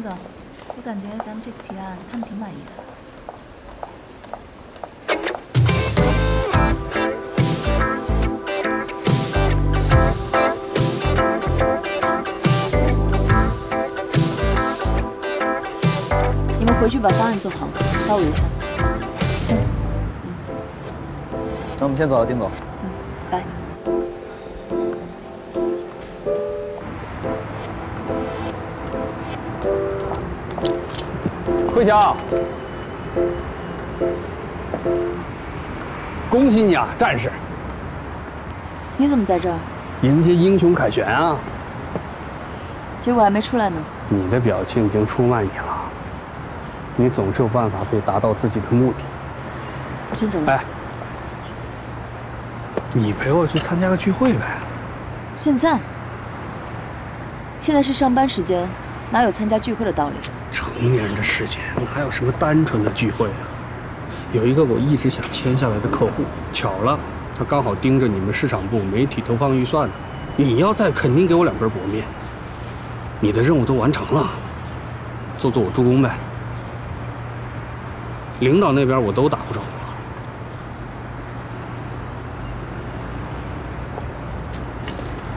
丁总，我感觉咱们这次提案他们挺满意的。你们回去把方案做好，发我邮箱。那我们先走了，丁总。慧乔，恭喜你啊，战士！你怎么在这儿？迎接英雄凯旋啊！结果还没出来呢。你的表情已经出卖你了。你总是有办法可以达到自己的目的。我先走了。哎，你陪我去参加个聚会呗。现在？现在是上班时间，哪有参加聚会的道理？成年人的世界哪有什么单纯的聚会啊？有一个我一直想签下来的客户，巧了，他刚好盯着你们市场部媒体投放预算呢。你要在，肯定给我两根薄面。你的任务都完成了，做做我助攻呗。领导那边我都打过招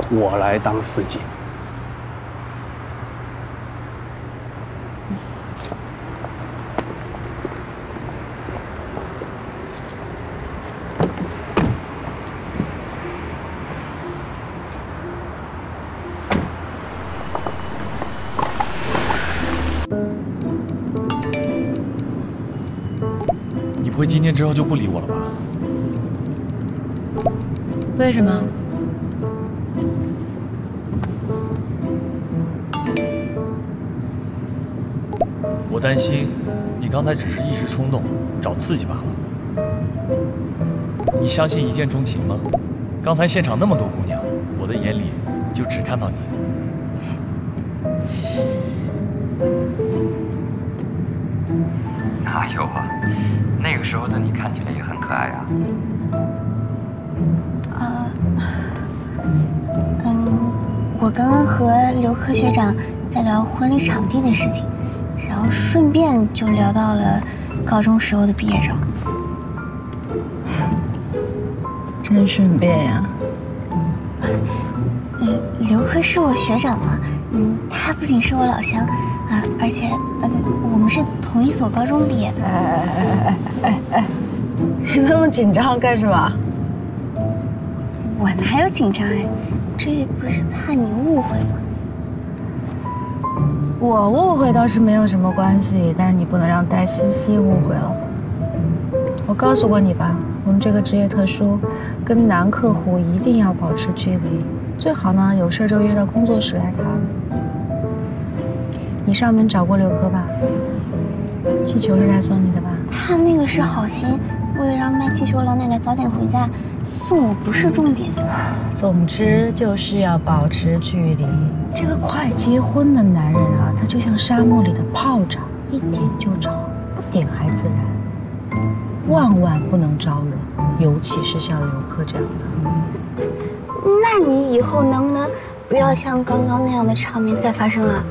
呼了，我来当司机。后就不理我了吧？为什么？我担心你刚才只是一时冲动，找刺激罢了。你相信一见钟情吗？刚才现场那么多姑娘，我的眼里就只看到你。那你看起来也很可爱啊。啊，嗯，我刚刚和刘科学长在聊婚礼场地的事情，然后顺便就聊到了高中时候的毕业照。真顺便呀。刘刘科是我学长嘛，嗯，他不仅是我老乡啊，而且呃，我们是同一所高中毕业的。哎哎哎哎哎哎，你那么紧张干什么？我哪有紧张哎，这不是怕你误会吗？我误会倒是没有什么关系，但是你不能让戴西西误会了。我告诉过你吧，我们这个职业特殊，跟男客户一定要保持距离，最好呢有事就约到工作室来谈。你上门找过刘科吧？气球是他送你的吧？他那个是好心，为了让卖气球老奶奶早点回家，送我不是重点。总之就是要保持距离。这个快结婚的男人啊，他就像沙漠里的炮仗，一点就着，不点还自燃，万万不能招惹，尤其是像刘科这样的。那你以后能不能不要像刚刚那样的场面再发生啊？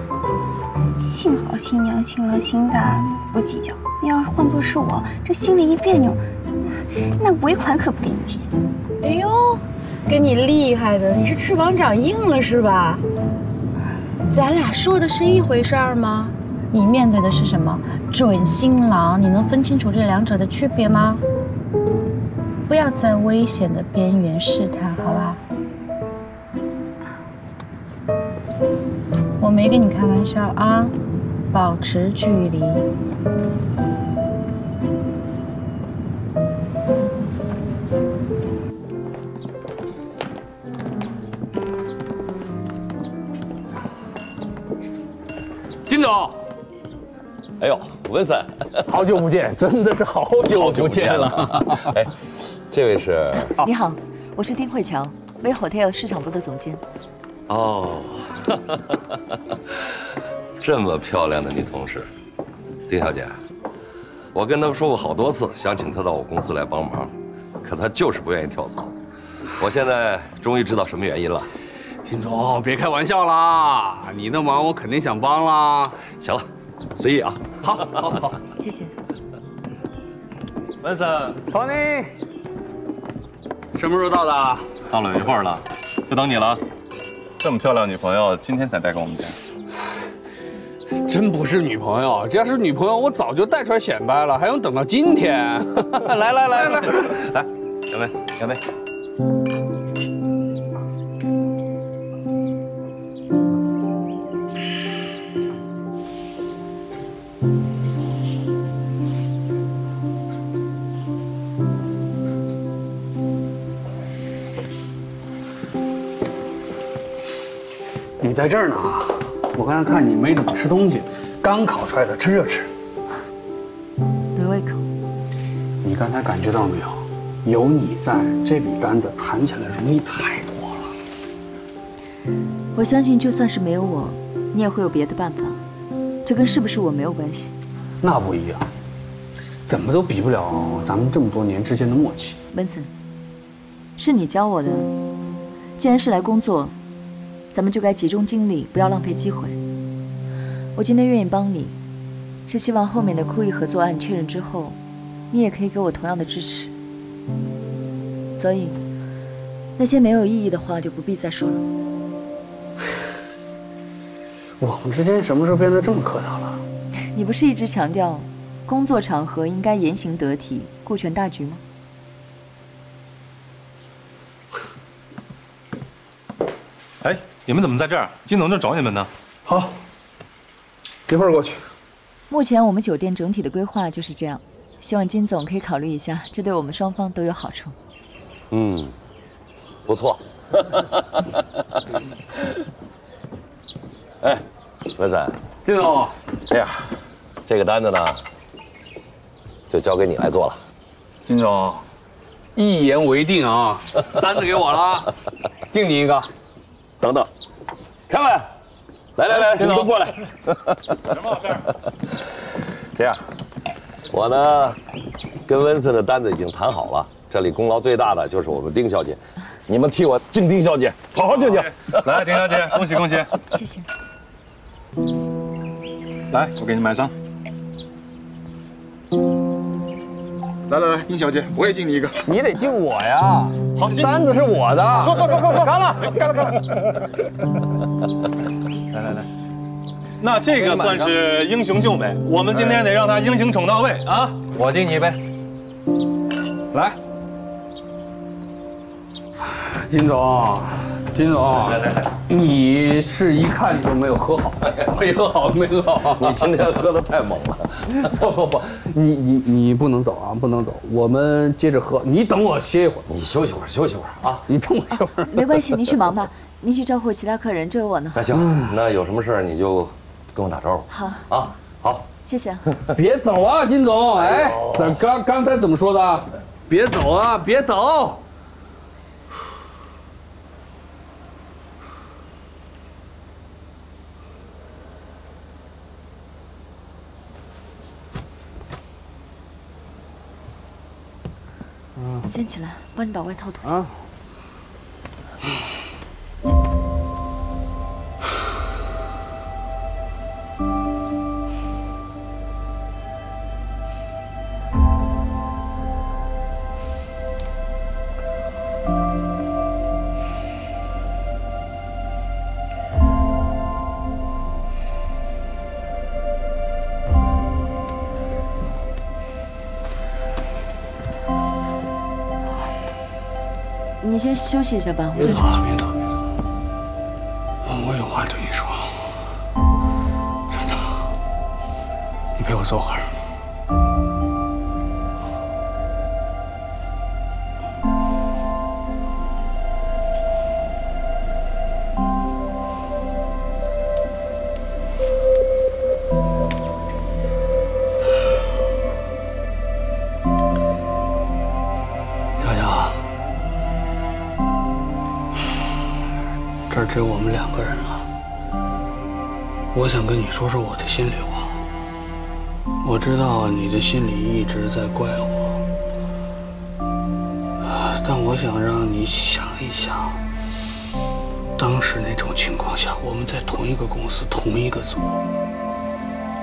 幸好新娘新郎心大不计较，要是换做是我，这心里一别扭，那尾款可不给你结。哎呦，跟你厉害的，你是翅膀长硬了是吧？咱俩说的是一回事儿吗？你面对的是什么？准新郎，你能分清楚这两者的区别吗？不要在危险的边缘试探，好吧？没跟你开玩笑啊，保持距离。金总，哎呦，文森，好久不见，真的是好久不见了。哎，这位是？你好，我是丁慧乔，V Hotel 市场部的总监。哦，这么漂亮的女同事，丁小姐，我跟她说过好多次，想请她到我公司来帮忙，可她就是不愿意跳槽。我现在终于知道什么原因了。金总，别开玩笑啦！你的忙我肯定想帮啦。行了，随意啊。好，好，好。谢谢。文森，Tony，什么时候到的？到了有一会儿了，就等你了。这么漂亮女朋友，今天才带给我们家。真不是女朋友，这要是女朋友，我早就带出来显摆了，还用等到今天？来来来来，来，干杯，干杯。在这儿呢，我刚才看你没怎么吃东西，刚烤出来的，趁热吃。没胃口。你刚才感觉到没有？有你在，这笔单子谈起来容易太多了。我相信，就算是没有我，你也会有别的办法。这跟是不是我没有关系。那不一样，怎么都比不了咱们这么多年之间的默契。文森，是你教我的。既然是来工作，咱们就该集中精力，不要浪费机会。我今天愿意帮你，是希望后面的酷艺合作案确认之后，你也可以给我同样的支持。所以，那些没有意义的话就不必再说了。我们之间什么时候变得这么客套了？你不是一直强调，工作场合应该言行得体，顾全大局吗？哎，你们怎么在这儿？金总正找你们呢。好，一会儿过去。目前我们酒店整体的规划就是这样，希望金总可以考虑一下，这对我们双方都有好处。嗯，不错。哎，文森，金总，这样，这个单子呢，就交给你来做了。金总，一言为定啊！单子给我了，敬你一个。等等，凯文，来来来，你们都过来。什么好事？这样，我呢，跟温森的单子已经谈好了，这里功劳最大的就是我们丁小姐，你们替我敬丁小姐，好好敬敬。来，丁小姐，恭喜恭喜！谢谢。来，我给你买张。来来来，殷小姐，我也敬你一个。你得敬我呀！好，行。单子是我的。喝喝喝喝喝，干了，干了干了。来来来，那这个算是英雄救美，我们今天得让他英雄宠到位啊！我敬你一杯。来，金总，金总，来来来，你是一看就没有喝好，没喝好，没喝好。你今天喝的太猛了。不不不，你你你不能走啊，不能走，我们接着喝。你等我歇一会儿，你休息会儿，休息会儿啊。你等我一会儿。没关系，您去忙吧，您去招呼其他客人，这有我呢。那行，那有什么事儿你就跟我打招呼。好啊，好，谢谢啊。别走啊，金总！哎，咱刚刚才怎么说的？别走啊，别走！先起来，帮你把外套脱。啊。先休息一下吧，我。走了，别走，别走！我有话对你说，真的，你陪我坐会儿。儿只有我们两个人了。我想跟你说说我的心里话。我知道你的心里一直在怪我，但我想让你想一想，当时那种情况下，我们在同一个公司、同一个组，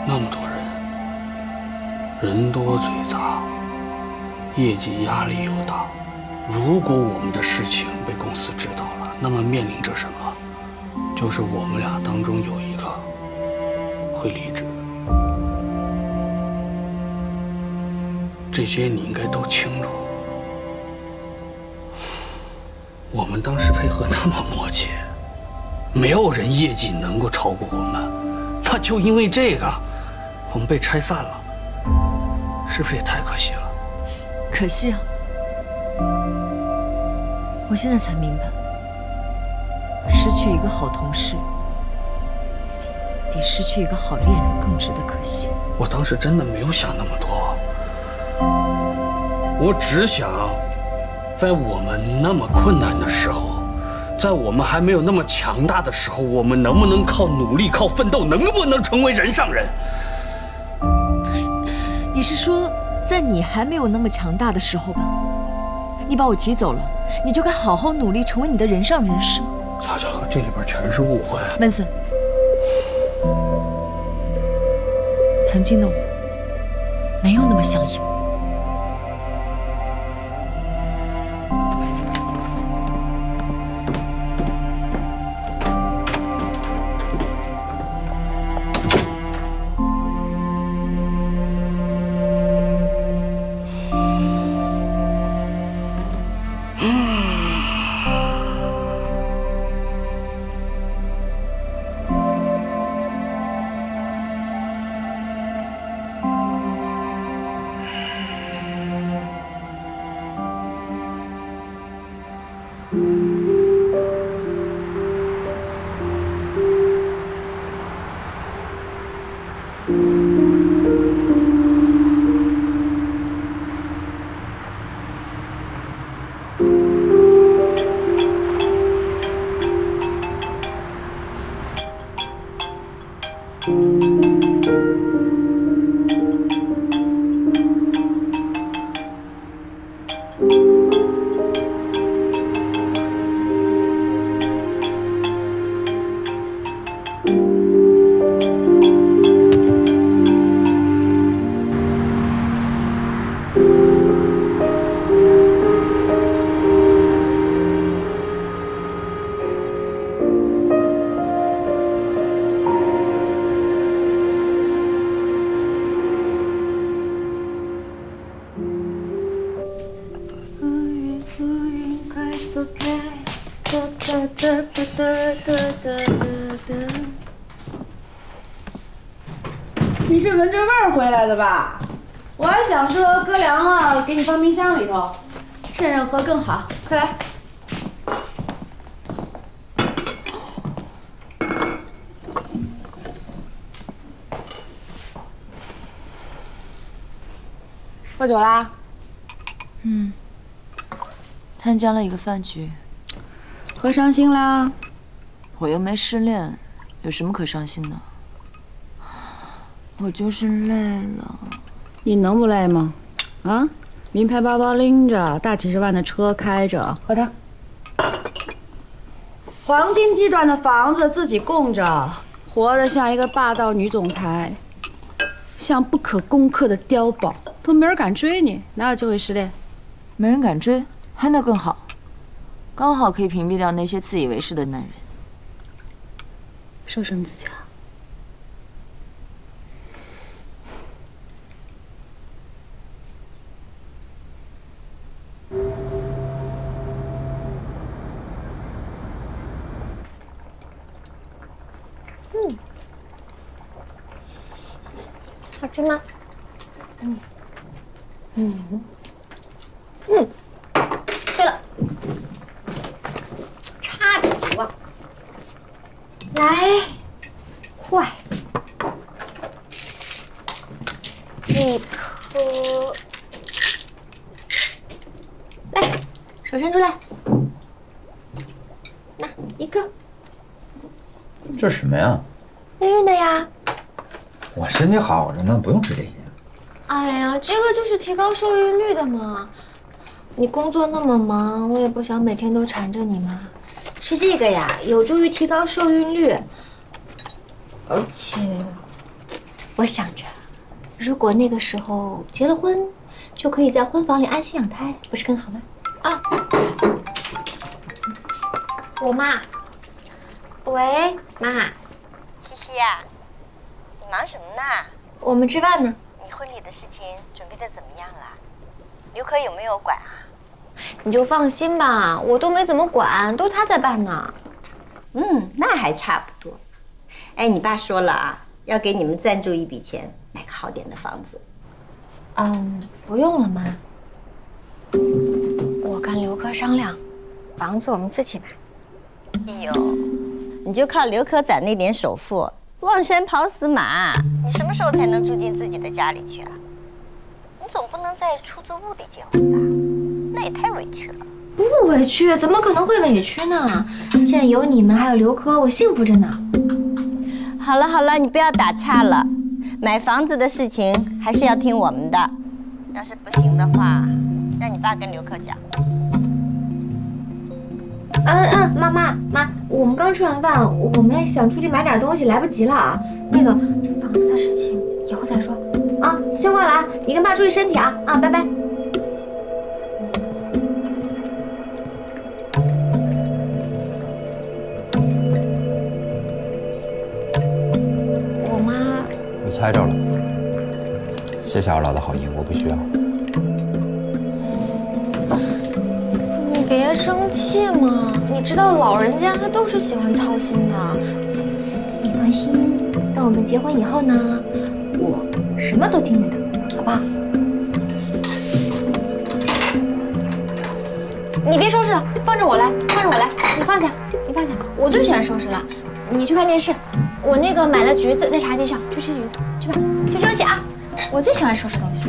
那么多人，人多嘴杂，业绩压力又大。如果我们的事情被公司知道了，那么面临着什么？就是我们俩当中有一个会离职。这些你应该都清楚。我们当时配合那么默契，没有人业绩能够超过我们，那就因为这个，我们被拆散了，是不是也太可惜了？可惜啊！我现在才明白，失去一个好同事，比失去一个好恋人更值得可惜。我当时真的没有想那么多，我只想。在我们那么困难的时候，在我们还没有那么强大的时候，我们能不能靠努力、靠奋斗，能不能成为人上人？你是说，在你还没有那么强大的时候吧？你把我挤走了，你就该好好努力，成为你的人上人，是吗？乔乔，这里边全是误会。闷森，曾经的我没有那么想赢。的吧？我还想说搁凉了，给你放冰箱里头，趁热喝更好。快来，喝酒啦？嗯，参加了一个饭局，喝伤心啦？我又没失恋，有什么可伤心的？我就是累了。你能不累吗？啊，名牌包包拎着，大几十万的车开着，喝汤。黄金地段的房子自己供着，活得像一个霸道女总裁，像不可攻克的碉堡，都没人敢追你，哪有机会失恋？没人敢追，还那更好，刚好可以屏蔽掉那些自以为是的男人。受什么自己了？嗯，好吃吗？嗯，嗯，嗯。对了，差点忘了，来，快，一颗，来，手伸出来，那一个。这什么呀？备孕的呀。我身体好着呢，不用吃这些。哎呀，这个就是提高受孕率的嘛。你工作那么忙，我也不想每天都缠着你嘛。吃这个呀，有助于提高受孕率。而且，我想着，如果那个时候结了婚，就可以在婚房里安心养胎，不是更好吗？啊，我妈。喂，妈。西西呀，你忙什么呢？我们吃饭呢。你婚礼的事情准备的怎么样了？刘科有没有管啊？你就放心吧，我都没怎么管，都是他在办呢。嗯，那还差不多。哎，你爸说了啊，要给你们赞助一笔钱，买个好点的房子。嗯，不用了，妈。我跟刘科商量，房子我们自己买。哎呦，你就靠刘科攒那点首付，望山跑死马，你什么时候才能住进自己的家里去啊？你总不能在出租屋里结婚吧？那也太委屈了。不委屈，怎么可能会委屈呢？现在有你们，还有刘科，我幸福着呢。好了好了，你不要打岔了。买房子的事情还是要听我们的。要是不行的话，让你爸跟刘科讲。嗯嗯，妈妈妈，我们刚吃完饭，我们想出去买点东西，来不及了啊。那个房子的事情以后再说啊。先挂了啊，你跟爸注意身体啊啊，拜拜。我妈，我猜着了。谢谢二老的好意，我不需要。别生气嘛，你知道老人家他都是喜欢操心的。你放心，等我们结婚以后呢，我什么都听你的，好不好？你别收拾了，放着我来，放着我来。你放下，你放下，我最喜欢收拾了。你去看电视，我那个买了橘子在茶几上，去吃橘子，去吧，去休息啊。我最喜欢收拾东西。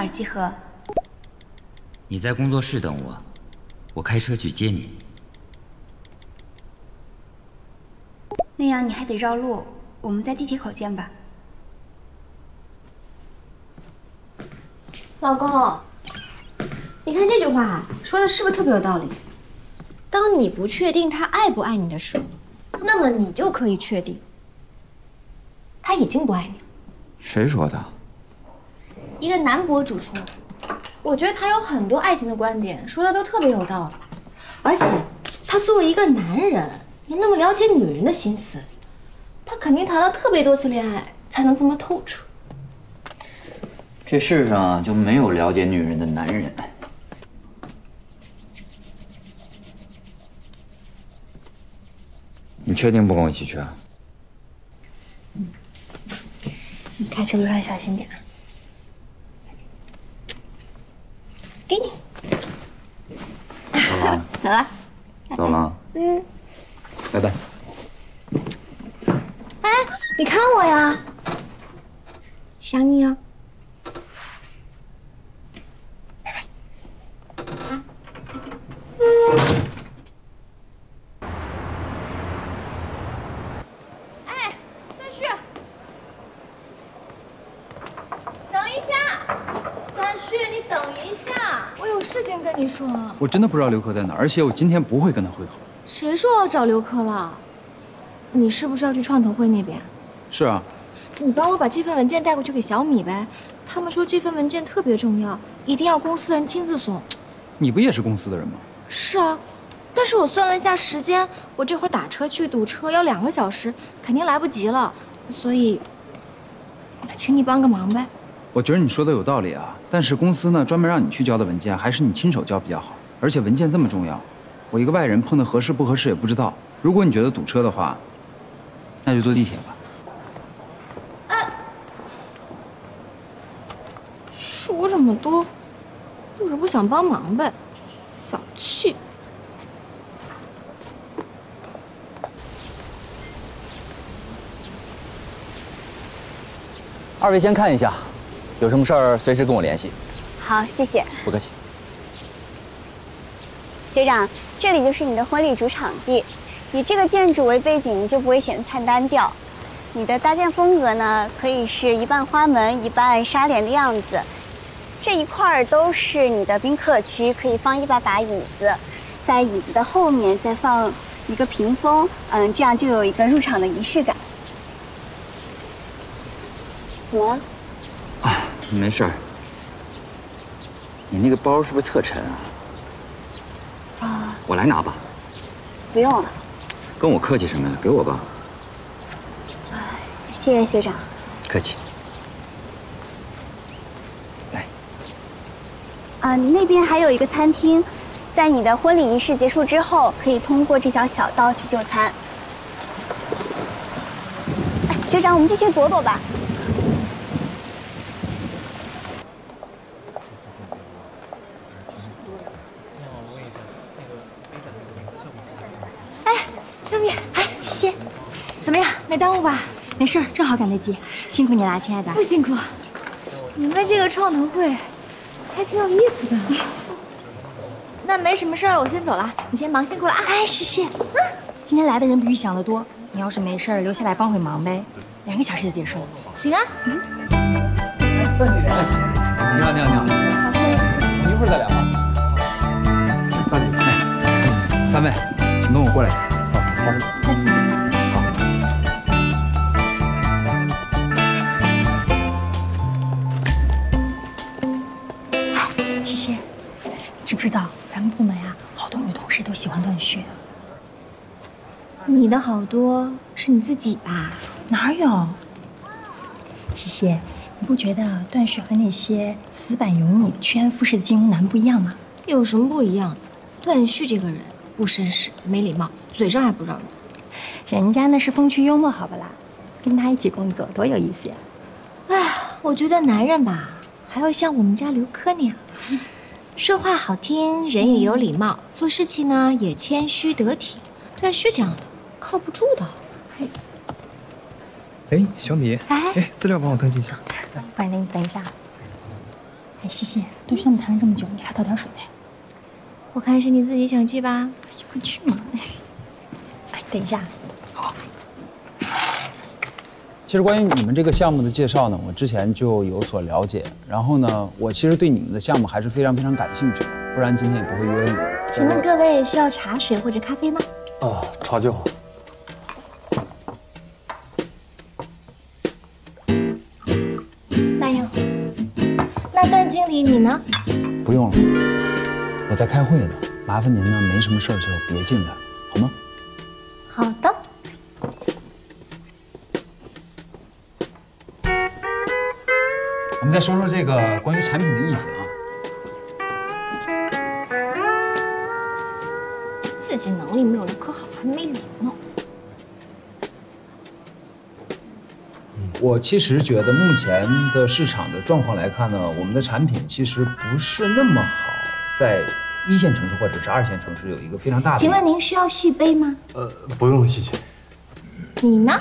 哪儿集合？你在工作室等我，我开车去接你。那样你还得绕路，我们在地铁口见吧。老公，你看这句话说的是不是特别有道理？当你不确定他爱不爱你的时候，那么你就可以确定他已经不爱你了。谁说的？一个男博主说，我觉得他有很多爱情的观点，说的都特别有道理。而且，他作为一个男人，你那么了解女人的心思，他肯定谈了特别多次恋爱，才能这么透彻。这世上啊就没有了解女人的男人。你确定不跟我一起去啊？你开车路上小心点。给你，走了，走了。走了，嗯，拜拜。哎，你看我呀，想你哦。哎，段旭，等一下，段旭，你等一下，我有事情跟你说。我真的不知道刘科在哪儿，而且我今天不会跟他会合。谁说要找刘科了？你是不是要去创投会那边？是啊，你帮我把这份文件带过去给小米呗。他们说这份文件特别重要，一定要公司的人亲自送。你不也是公司的人吗？是啊，但是我算了一下时间，我这会儿打车去堵车要两个小时，肯定来不及了。所以，请你帮个忙呗。我觉得你说的有道理啊，但是公司呢专门让你去交的文件，还是你亲手交比较好。而且文件这么重要，我一个外人碰的合适不合适也不知道。如果你觉得堵车的话，那就坐地铁吧。哎，说这么多，就是不想帮忙呗，小气。二位先看一下，有什么事儿随时跟我联系。好，谢谢。不客气。学长，这里就是你的婚礼主场地，以这个建筑为背景就不会显得太单调。你的搭建风格呢，可以是一半花门一半纱帘的样子。这一块儿都是你的宾客区，可以放一把把椅子，在椅子的后面再放一个屏风，嗯，这样就有一个入场的仪式感。怎么了？啊没事儿。你那个包是不是特沉啊？啊，我来拿吧。不用了，跟我客气什么呀？给我吧。谢谢学长。客气。来啊，那边还有一个餐厅，在你的婚礼仪式结束之后，可以通过这条小道去就餐。哎，学长，我们进去躲躲吧。哎，小米，哎，谢谢，怎么样？没耽误吧？没事儿，正好赶得及。辛苦你了，亲爱的。不辛苦，你们这个创投会还挺有意思的。那没什么事儿，我先走了，你先忙，辛苦了啊！哎，谢谢。今天来的人比预想的多，你要是没事儿，留下来帮会忙呗。两个小时就结束了。行啊。你好，你好，你好。我们一会儿再聊啊。哎，三位，请跟我过来。好，好。知不知道咱们部门啊，好多女同事都喜欢段旭。你的好多是你自己吧？哪有？西西，你不觉得段旭和那些死板油腻、趋炎附势的金融男不一样吗？有什么不一样？段旭这个人不绅士、没礼貌，嘴上还不饶人。人家那是风趣幽默，好不啦？跟他一起工作多有意思呀！哎，我觉得男人吧，还要像我们家刘科那样，说话好听，人也有礼貌，做事情呢也谦虚得体。段旭这样的靠不住的。哎，小米，哎，资料帮我登记一下。欢迎你，等一下。哎，西西，段旭他们谈了这么久，你给他倒点水呗。我看是你自己想去吧。快去嘛！哎，等一下。好。其实关于你们这个项目的介绍呢，我之前就有所了解。然后呢，我其实对你们的项目还是非常非常感兴趣的，不然今天也不会约你。请问各位需要茶水或者咖啡吗？啊，茶就好。慢用。那段经理你呢？不用了，我在开会呢。麻烦您呢，没什么事儿就别进来，好吗？们再说说这个关于产品的意见啊。自己能力没有刘可好，还没礼貌。我其实觉得目前的市场的状况来看呢，我们的产品其实不是那么好，在一线城市或者是二线城市有一个非常大的。请问您需要续杯吗？呃，不用了，谢谢。你呢？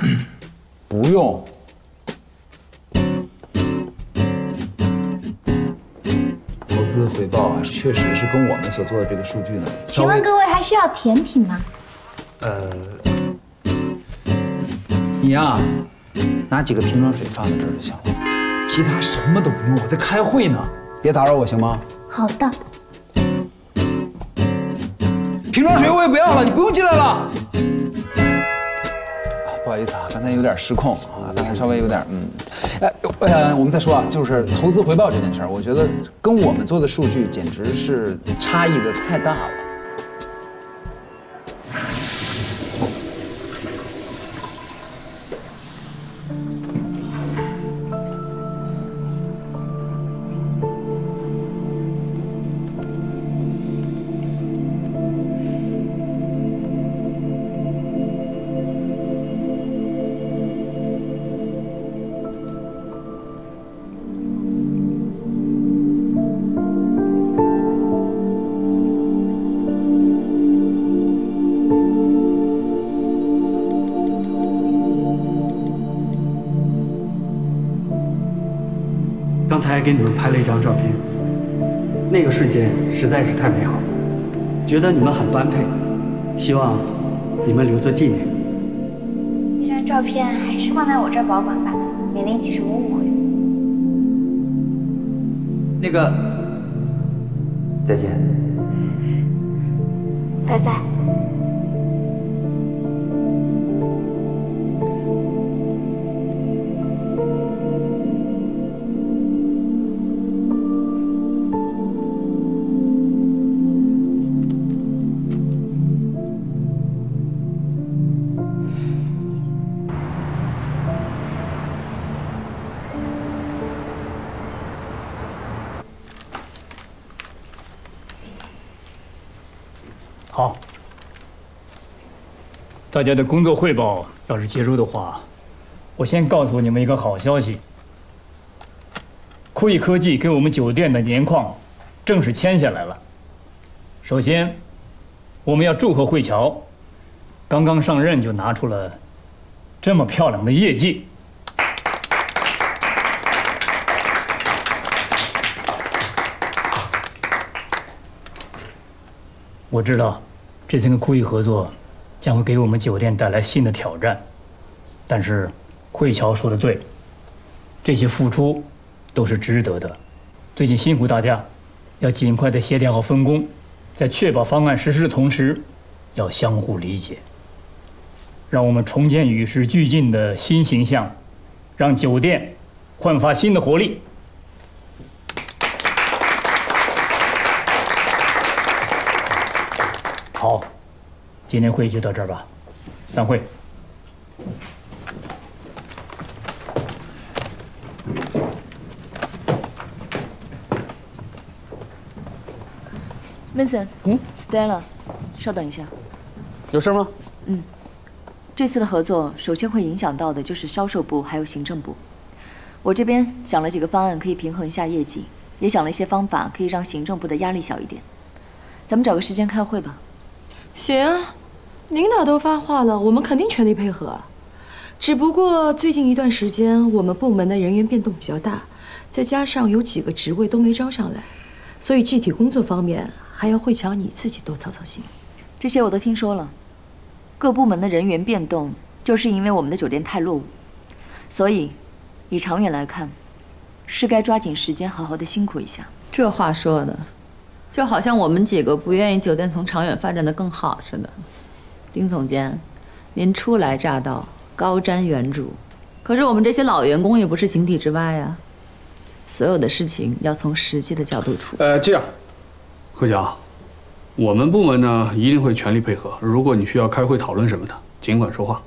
不用。资回报啊，确实是跟我们所做的这个数据呢。请问各位还需要甜品吗？呃，你呀、拿几个瓶装水放在这儿就行了，其他什么都不用，我在开会呢，别打扰我行吗？好的。瓶装水我也不要了，你不用进来了。啊不好意思啊，刚才有点失控啊，刚才稍微有点嗯，哎呃，我们再说啊，就是投资回报这件事儿，我觉得跟我们做的数据简直是差异的太大了。给你们拍了一张照片。那个瞬间实在是太美好了，觉得你们很般配，希望你们留作纪念。那张照片还是放在我这儿保管吧，免得引起什么误会。那个，再见。拜拜。大家的工作汇报要是结束的话，我先告诉你们一个好消息：酷艺科技给我们酒店的年矿正式签下来了。首先，我们要祝贺慧乔，刚刚上任就拿出了这么漂亮的业绩。我知道，这次跟酷艺合作将会给我们酒店带来新的挑战。但是，慧乔说的对，这些付出都是值得的。最近辛苦大家，要尽快的协调好分工，在确保方案实施的同时，要相互理解。让我们重建与时俱进的新形象，让酒店焕发新的活力。好，今天会议就到这儿吧，散会。Vincent，嗯，Stella，稍等一下。有事吗？嗯，这次的合作首先会影响到的就是销售部还有行政部。我这边想了几个方案，可以平衡一下业绩，也想了一些方法，可以让行政部的压力小一点。咱们找个时间开会吧。行，领导都发话了，我们肯定全力配合。只不过最近一段时间，我们部门的人员变动比较大，再加上有几个职位都没招上来，所以具体工作方面还要慧乔你自己多操操心。这些我都听说了。各部门的人员变动，就是因为我们的酒店太落伍，所以以长远来看，是该抓紧时间好好的辛苦一下。这话说的。就好像我们几个不愿意酒店从长远发展的更好似的。丁总监，您初来乍到，高瞻远瞩，可是我们这些老员工也不是井底之蛙呀。所有的事情要从实际的角度出。呃，这样，贺强，我们部门呢一定会全力配合。如果你需要开会讨论什么的，尽管说话，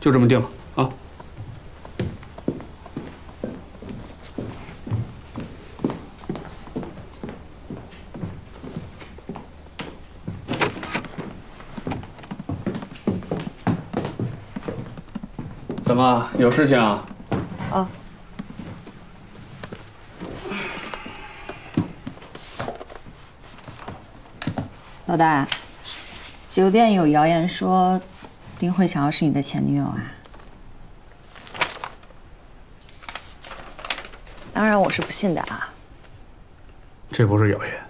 就这么定了啊。么有事情啊？啊。老大，酒店有谣言说丁慧乔是你的前女友啊？当然我是不信的啊。这不是谣言。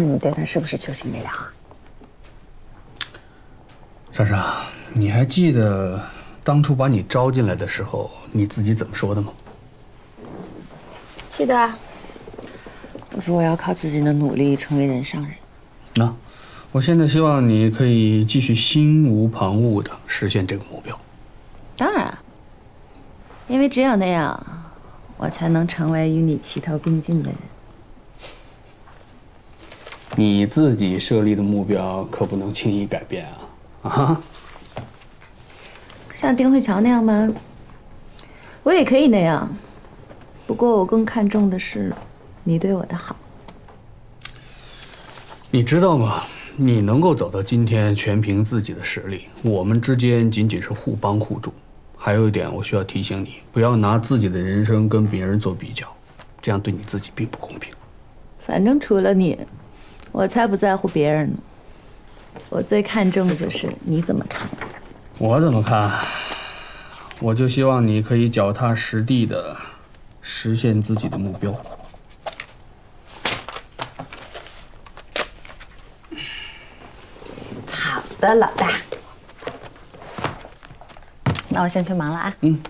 那你对他是不是求情未了啊？莎莎，你还记得当初把你招进来的时候，你自己怎么说的吗？记得啊。我说我要靠自己的努力成为人上人。那，我现在希望你可以继续心无旁骛的实现这个目标。当然，因为只有那样，我才能成为与你齐头并进的人。你自己设立的目标可不能轻易改变啊！啊，像丁慧乔那样吗？我也可以那样，不过我更看重的是你对我的好。你知道吗？你能够走到今天，全凭自己的实力。我们之间仅仅是互帮互助。还有一点，我需要提醒你，不要拿自己的人生跟别人做比较，这样对你自己并不公平。反正除了你。我才不在乎别人呢，我最看重的就是你怎么看。我怎么看？我就希望你可以脚踏实地的实现自己的目标。好的，老大。那我先去忙了啊。嗯。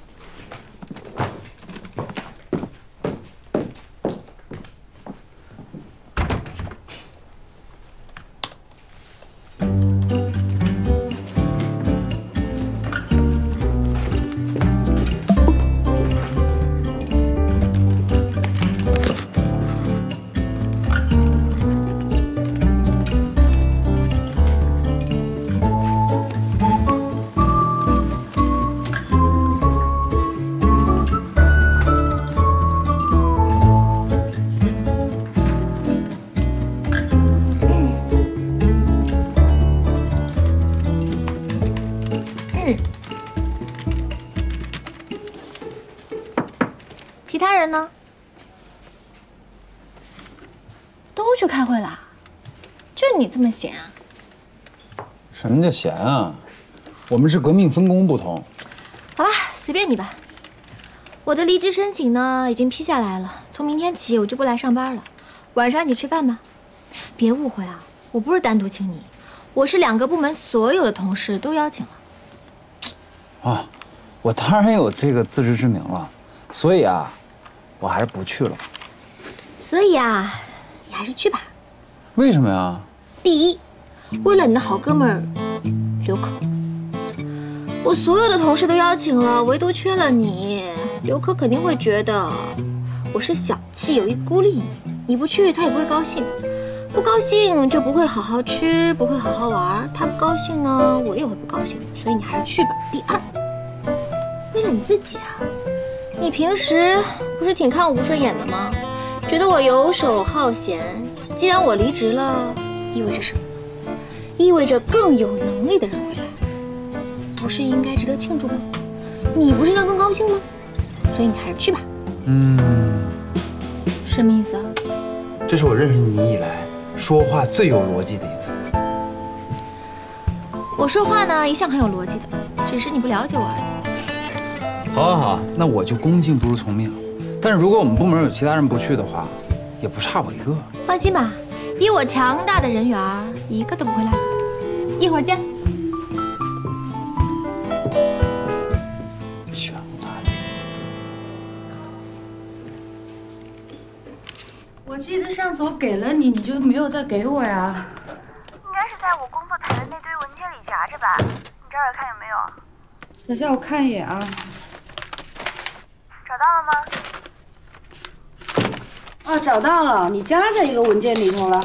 闲啊？什么叫闲啊？我们是革命分工不同。好吧，随便你吧。我的离职申请呢，已经批下来了。从明天起，我就不来上班了。晚上一起吃饭吧。别误会啊，我不是单独请你，我是两个部门所有的同事都邀请了。啊，我当然有这个自知之明了，所以啊，我还是不去了。所以啊，你还是去吧。为什么呀？第一，为了你的好哥们儿刘可，我所有的同事都邀请了，唯独缺了你。刘可肯定会觉得我是小气，有意孤立你。你不去，他也不会高兴，不高兴就不会好好吃，不会好好玩。他不高兴呢，我也会不高兴。所以你还是去吧。第二，为了你自己啊，你平时不是挺看我不顺眼的吗？觉得我游手好闲。既然我离职了，意味着什么呢？意味着更有能力的人回来，不是应该值得庆祝吗？你不是应该更高兴吗？所以你还是去吧。嗯，什么意思啊？这是我认识你以来说话最有逻辑的一次。我说话呢，一向很有逻辑的，只是你不了解我而已。好，好，好，那我就恭敬不如从命。但是如果我们部门有其他人不去的话，也不差我一个。放心吧，以我强大的人缘，一个都不会落下的。一会儿见。强大。我记得上次我给了你，你就没有再给我呀。应该是在我工作台的那堆文件里夹着吧？你找找看有没有？等下我看一眼啊。找到了吗？啊，找到了，你夹在一个文件里头了。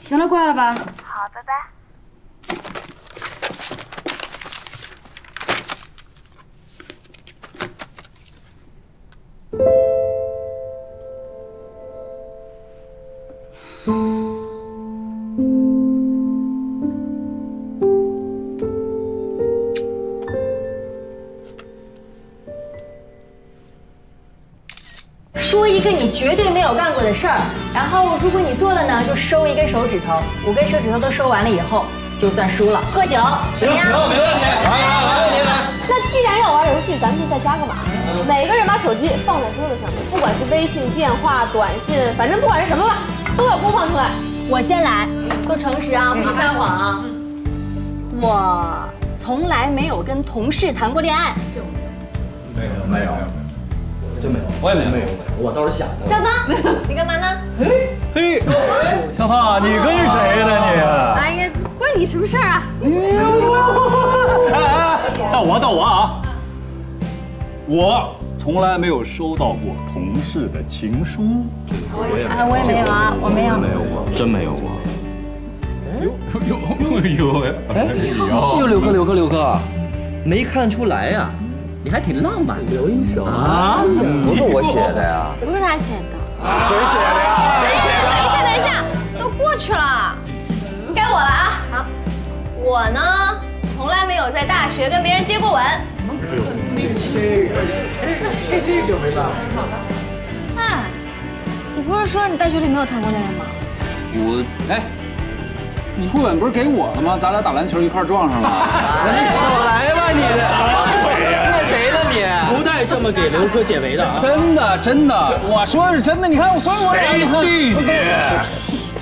行了，挂了吧。好，拜拜。说一个你绝对没有干过的事儿，然后如果你做了呢，就收一根手指头，五根手指头都收完了以后，就算输了。喝酒，怎么样？没问题。来来来。那既然要玩游戏，咱们就再加个码。每个人把手机放在桌子上面，不管是微信、电话、短信，反正不管是什么吧，都要播放出来。我先来，都诚实啊，不许撒谎啊。我从来没有跟同事谈过恋爱。没有没有，真没有，我也没有，我倒是想的。小芳，你干嘛呢？嘿，小芳，你跟谁呢你？哎呀，关你什么事儿啊？哎哎，到我到我啊！我从来没有收到过同事的情书，我也啊，我也没有啊，我没有。没有过，真没有过。有有有哎，呦，刘哥，刘哥，刘哥，没看出来呀，你还挺浪漫。留一手啊，不是我写的呀。不是他写的。谁写的呀？谁写的？等一下，等一下，都过去了，该我了啊！好，我呢，从来没有在大学跟别人接过吻。怎么可能？这个，这这就没办法。哎，你不是说你大学里没有谈过恋爱吗？我哎，你副本不是给我了吗？咱俩打篮球一块撞上了。你 少来吧你！什么鬼呀？赖谁呢你？不带这么给刘科解围的啊！真的真的，我说的是真的。你看，所以我谁信你？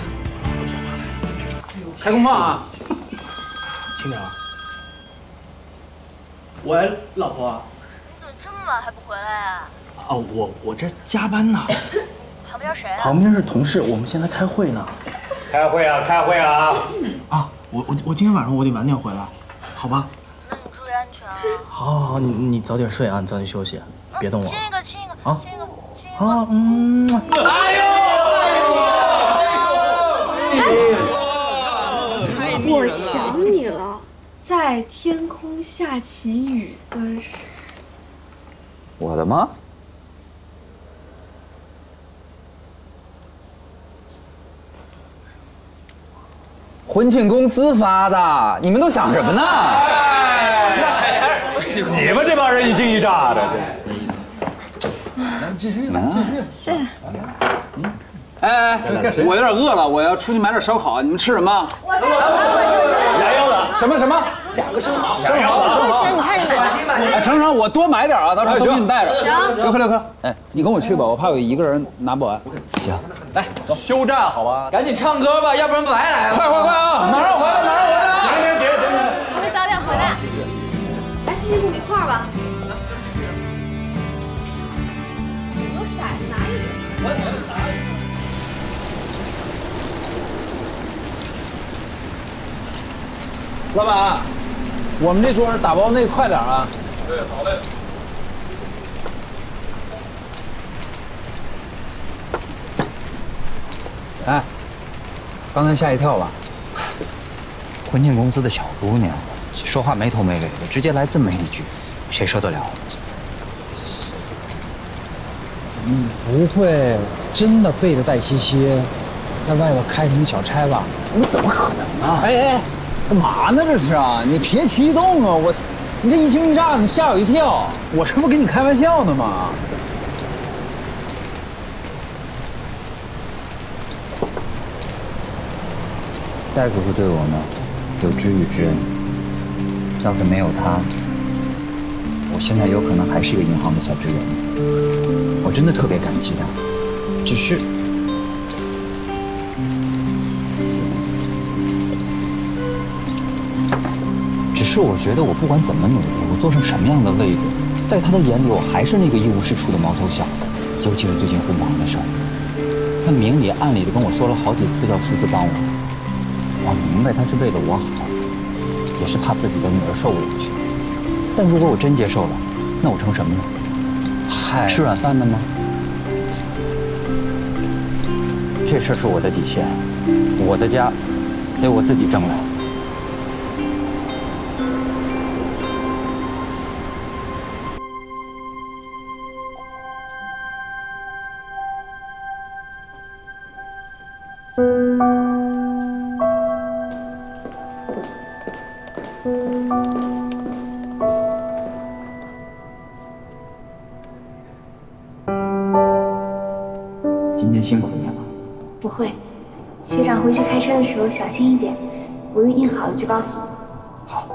开工放啊！青鸟，喂，老婆。你怎么这么晚还不回来啊？哦，我我这加班呢。旁边谁啊？旁边是同事，我们现在开会呢。开会啊，开会啊！啊，我我我今天晚上我得晚点回来，好吧？那你注意安全啊！好，好，好，你你早点睡啊，你早点休息，别动我。亲一个，亲一个，啊亲一个，亲一个。啊，嗯。哎呦！我想你了，在天空下起雨的时。我的吗？婚庆公司发的，你们都想什么呢？你们这帮人一惊一乍的，继续吧，继续。是。哎哎，我有点饿了，我要出去买点烧烤，你们吃什么？我我我羊腰子。什么什么？两个生蚝。生蚝，生蚝。你看着哎，成成，我多买点啊，到时候都给你带着。行。刘科，刘科，哎，你跟我去吧，我怕我一个人拿不完。行，来走，休战好吧？赶紧唱歌吧，要不然白来了。快快快啊！马上回来，马上回来。别别别别！我们早点回来。来，西西 cùng 一块儿吧。有骰子拿一个。老板，我们这桌打包那快点啊！对，好嘞。哎，刚才吓一跳吧？婚庆公司的小姑娘，说话没头没尾的，直接来这么一句，谁受得了？你不会真的背着戴西西，在外头开什么小差吧？你怎么可能啊？哎哎，干嘛呢这是啊？你别激动啊！我，你这一惊一乍的，吓我一跳。我这不跟你开玩笑呢吗？戴叔叔对我呢，有知遇之恩。要是没有他，我现在有可能还是一个银行的小职员。我真的特别感激他，只是，是我觉得我不管怎么努力，我坐成什么样的位置，在他的眼里，我还是那个一无是处的毛头小子。尤其是最近婚房的事儿，他明里暗里的跟我说了好几次要出资帮我。我明白他是为了我好，也是怕自己的女儿受委屈。但如果我真接受了，那我成什么呢？嗨，吃软饭的吗？这事儿是我的底线，我的家得我自己挣来。车的时候小心一点。我预定好了就告诉你。好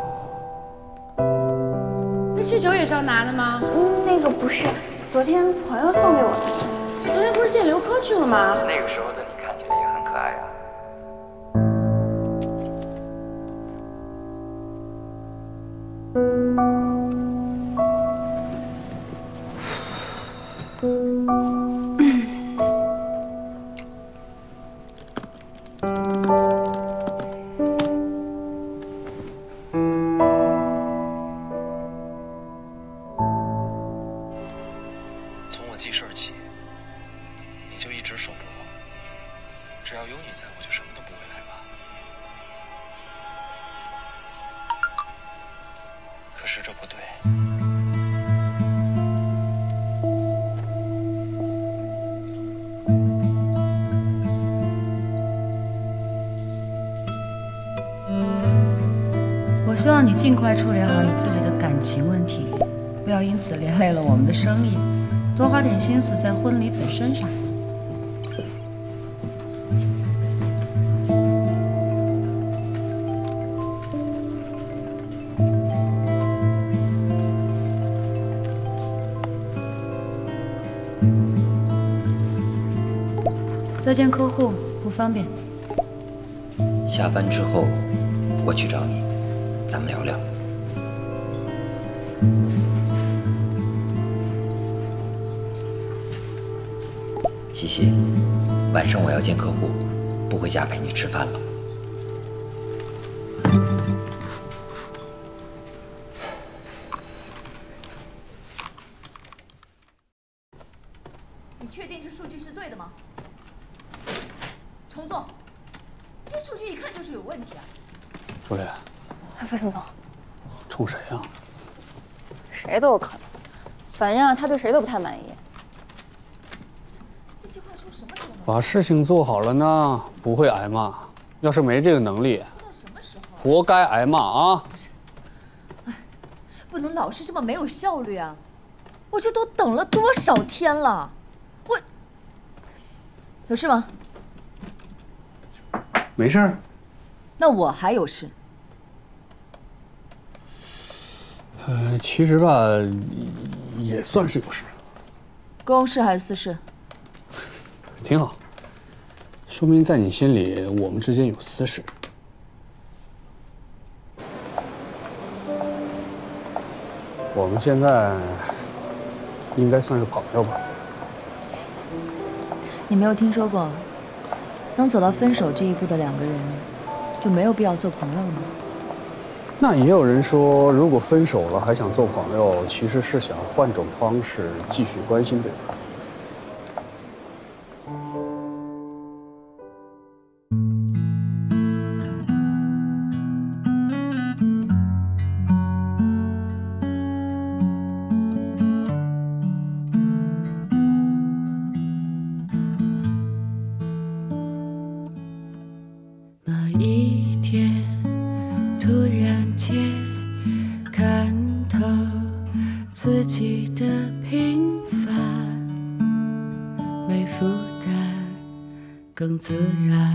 那气球也是要拿的吗？嗯，那个不是，昨天朋友送给我的。昨天不是见刘科去了吗？那个时候尽快处理好你自己的感情问题不要因此连累了我们的生意多花点心思在婚礼本身上。再见客户不方便。下班之后我去找你。咱们聊聊。西西，晚上我要见客户，不回家陪你吃饭了。你确定这数据是对的吗？重做，这数据一看就是有问题啊！朱莉，魏总总，冲谁呀、谁都有可能，反正啊，他对谁都不太满意。这计划书什么时候？把事情做好了呢，不会挨骂；要是没这个能力，活该挨骂啊！哎不能老是这么没有效率啊！我这都等了多少天了，我有事吗？没事儿。那我还有事。其实吧，也算是有事，公事还是私事？挺好。说明在你心里，我们之间有私事。我们现在应该算是朋友吧？你没有听说过，能走到分手这一步的两个人，就没有必要做朋友了吗？那也有人说，如果分手了还想做朋友，其实是想换种方式继续关心对方。自然。